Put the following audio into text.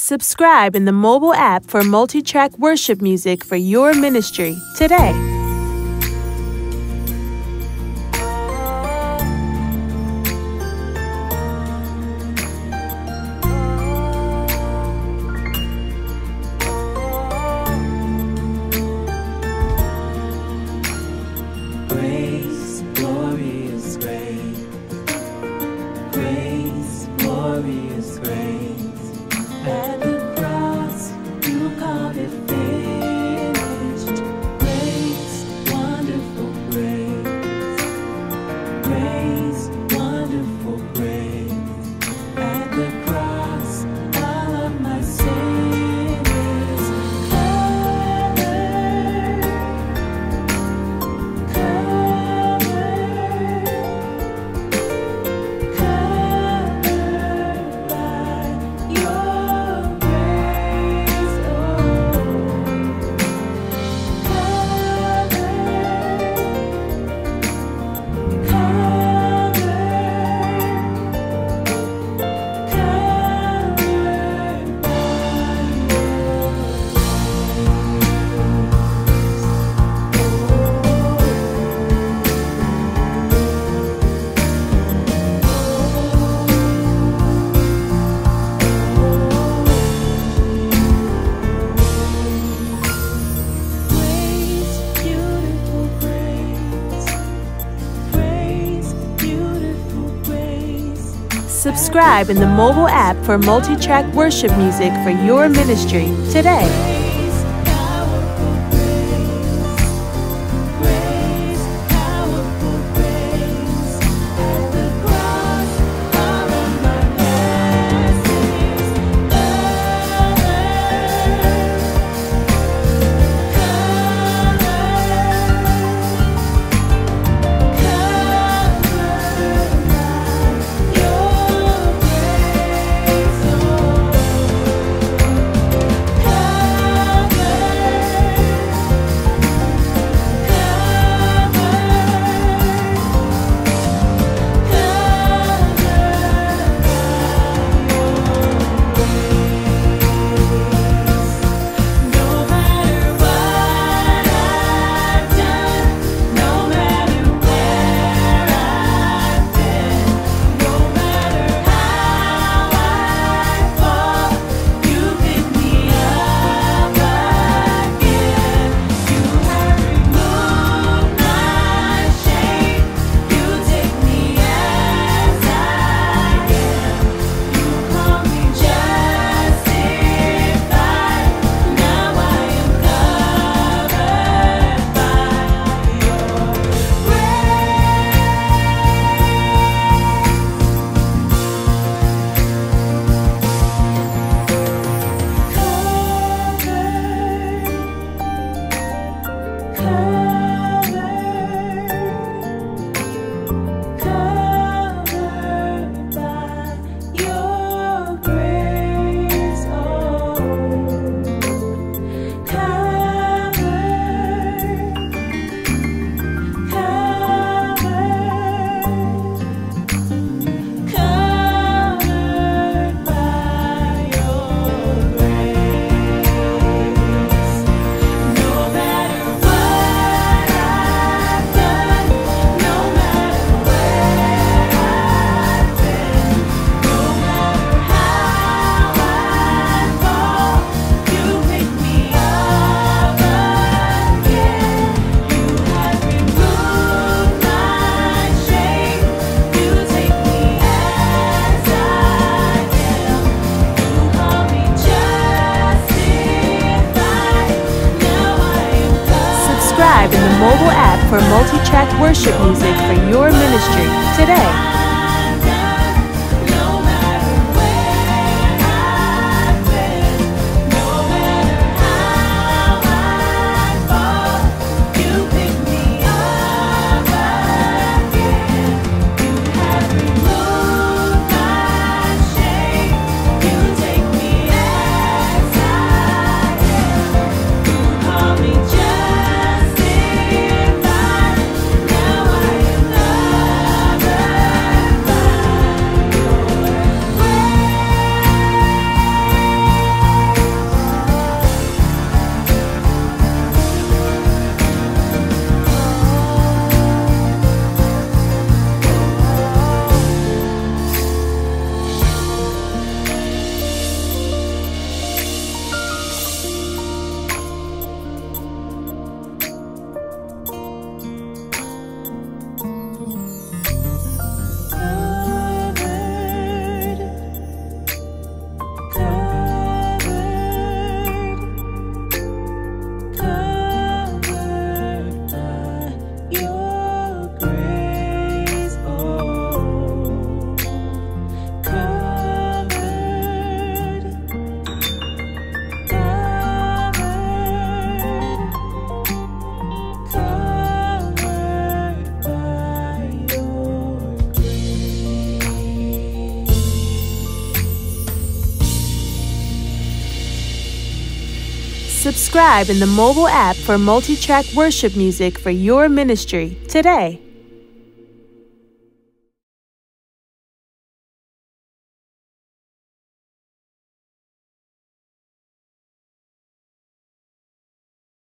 Subscribe in the mobile app for multi track worship music for your ministry today. Subscribe in the mobile app for multi track worship music for your ministry today. Subscribe in the mobile app for multi-track worship music for your ministry today. Subscribe in the mobile app for multi track worship music for your ministry today.